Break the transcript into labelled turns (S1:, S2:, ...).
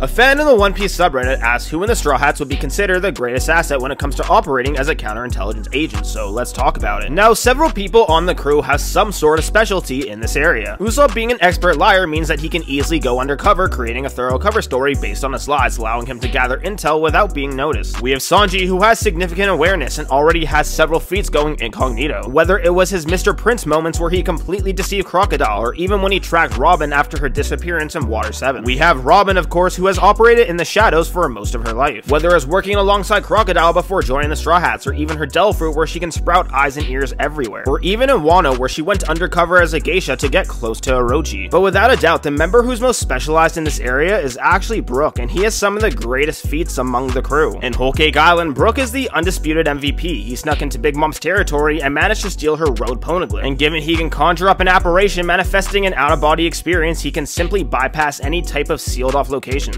S1: A fan in the One Piece subreddit asked who in the Straw Hats would be considered the greatest asset when it comes to operating as a counterintelligence agent, so let's talk about it. Now, several people on the crew have some sort of specialty in this area. Usopp being an expert liar means that he can easily go undercover, creating a thorough cover story based on his lies, allowing him to gather intel without being noticed. We have Sanji, who has significant awareness and already has several feats going incognito, whether it was his Mr. Prince moments where he completely deceived Crocodile, or even when he tracked Robin after her disappearance in Water 7. We have Robin, of course, who has operated in the shadows for most of her life, whether as working alongside Crocodile before joining the Straw Hats, or even her Devil Fruit where she can sprout eyes and ears everywhere, or even in Wano where she went undercover as a geisha to get close to Orochi. But without a doubt, the member who's most specialized in this area is actually Brook, and he has some of the greatest feats among the crew. In Whole Cake Island, Brook is the undisputed MVP. He snuck into Big Mom's territory and managed to steal her road poneglyph, and given he can conjure up an apparition manifesting an out-of-body experience, he can simply bypass any type of sealed-off location.